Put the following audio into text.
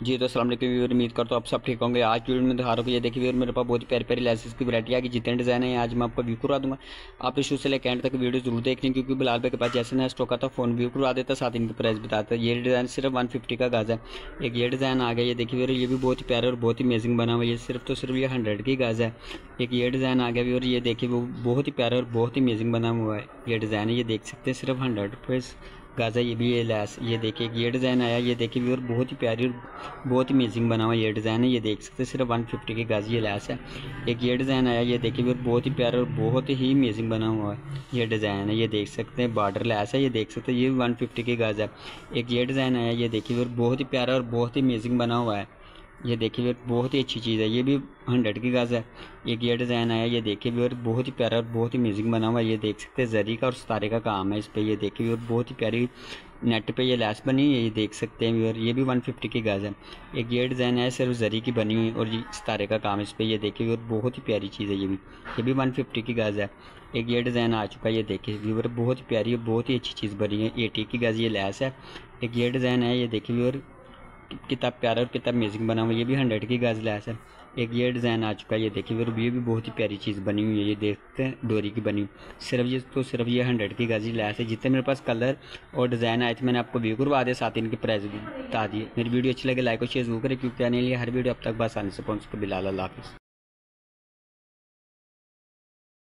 जी तो असलम व्यूर उम्मीद करता हूँ आप सब ठीक होंगे। आज वीडियो में दिखा रहा हूँ ये देखिए मेरे पास बहुत ही प्यारी प्यारी लेसेस की वैरायटी आ गई जितने डिज़ाइन है, आज मैं आपको व्यू करवा दूँगा। आप इशू से लेकर एंड तक वीडियो ज़रूर देख रहे क्योंकि बिलाल भाई के पास जैसे नया स्टॉक आता फ़ोन व्यू करवा देता, साथ इनकी प्राइस बताता ये डिज़ाइन सिर्फ़ वन का गाज है। एक ये डिज़ाइन आ गया, ये देखिए ये भी बहुत ही प्यारा और बहुत ही अमेजिंग बना हुआ ये सिर्फ़ तो सिर्फ़ ये हंड्रेड की गाज है। एक ये डिज़ाइन आ गया व्यूर ये देखिए वो बहुत ही प्यारा और बहुत ही अमेजिंग बना हुआ है। ये डिज़ाइन है, ये देख सकते हैं, सिर्फ़ हंड्रेड रुपीज़ गाजा, ये भी ये लैस ये देखिए ये डिज़ाइन आया, ये देखिए भी और बहुत ही प्यारी और बहुत ही अमेजिंग बना हुआ ये डिज़ाइन है। ये देख सकते हैं, सिर्फ़ वन फिफ्टी की गाजी, ये लैस है। एक ये डिज़ाइन आया, ये देखिए भी और बहुत ही प्यारा और बहुत ही अमेजिंग बना हुआ है ये डिज़ाइन है। ये देख सकते हैं बॉर्डर लैस है, ये देख सकते हैं, ये वन फिफ्टी की गाजा है। एक ये डिज़ाइन आया, ये देखिए भी और बहुत ही प्यारा और बहुत ही अमेजिंग बना हुआ है। ये देखिए बहुत ही अच्छी चीज़ है, ये भी हंड्रेड की गाज है। एक ये डिज़ाइन आया, ये देखिए और बहुत ही प्यारा और बहुत ही म्यूज़िक बना हुआ है। ये देख सकते हैं जरी का और सितारे का काम है इस पर ये देखिए और बहुत ही प्यारी नेट पे ये लैस बनी है, ये देख सकते हैं व्यवर ये भी 150 की गाज है। एक ये डिज़ाइन है सिर्फ़ जरी की बनी हुई और ये सितारे का काम इस पर ये देखिए व्यूअर बहुत ही प्यारी चीज़ है ये भी। ये भी 150 की गाज है। एक ये डिज़ाइन आ चुका है, ये देखिए व्यूअर बहुत ही प्यारी और बहुत ही अच्छी चीज़ बनी है। एटी की गाज ये लैस है। एक ये डिज़ाइन है ये देखिए व्यूअर कितना प्यारा और कितना अमेजिंग बना हुआ ये भी हंड्रेड की गज लैस है एक ये डिज़ाइन आ चुका है, ये देखिए फिर ये भी बहुत ही प्यारी चीज़ बनी हुई है, ये देखते हैं, डोरी की बनी हुई। सिर्फ़ ये तो सिर्फ़ ये हंड्रेड की गाजी लैस है जितने मेरे पास कलर और डिज़ाइन आए थे, मैंने आपको व्यू करवा दिया साथ ही इनके प्राइस भी बता दिए मेरी वीडियो अच्छी लगे लाइक और शेयर ज़रूर करें, क्योंकि आने लिए हर वीडियो अब तक बस आने से पहुँच बिलाल हाफिज़।